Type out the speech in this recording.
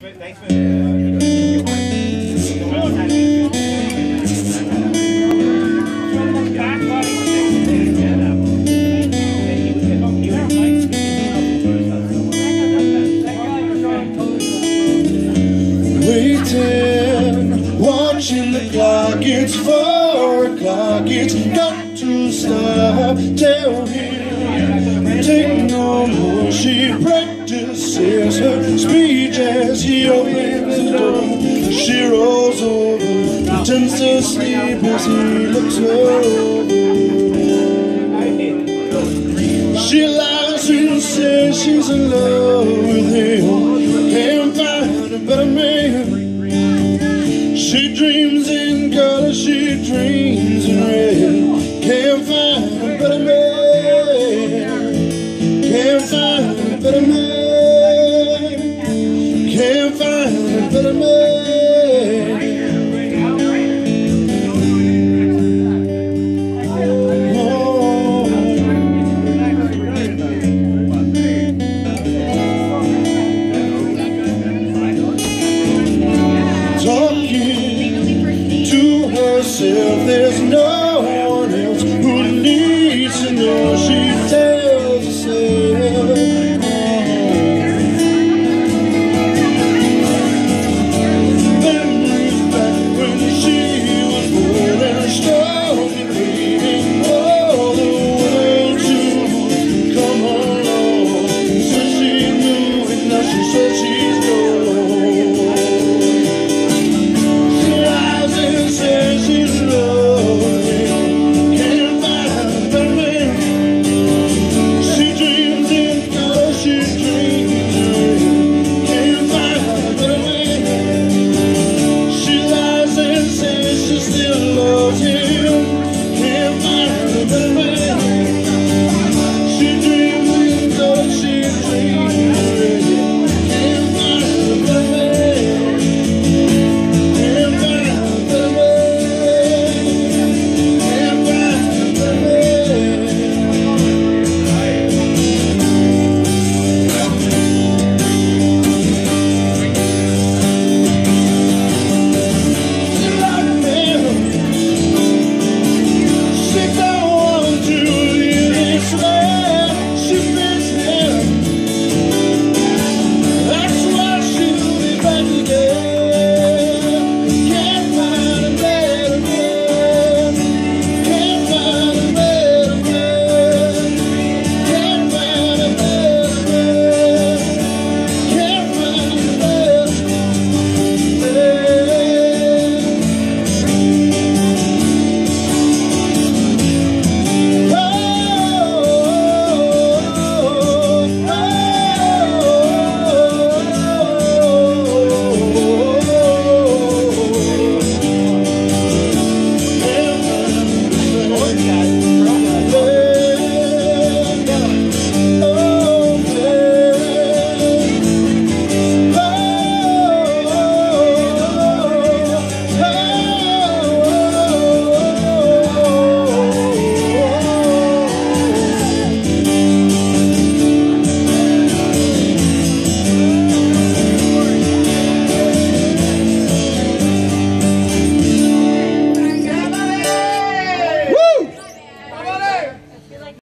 Thanks watching the clock, it's four o'clock, it's got to stop. Tell him, take no more, she practices her speed opens the door. She rolls over, pretends to sleep as he looks her over. She lies and says she's in love. no one else who needs to know she